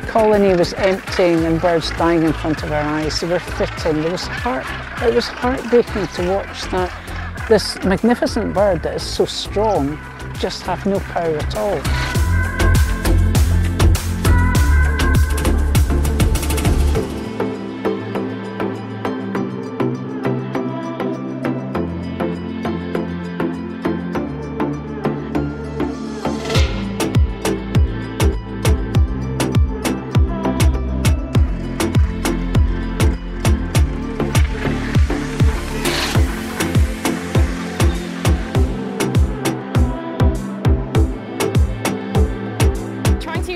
colony was emptying and birds dying in front of our eyes. They were fitting. There was heart, it was heartbreaking to watch that this magnificent bird that is so strong just have no power at all.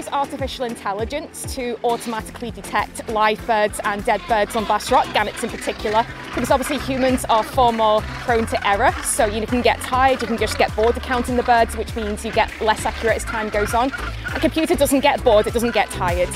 Artificial intelligence to automatically detect live birds and dead birds on Bass Rock, gannets in particular, because obviously humans are far more prone to error. So you can get tired, you can just get bored of counting the birds, which means you get less accurate as time goes on. A computer doesn't get bored, it doesn't get tired.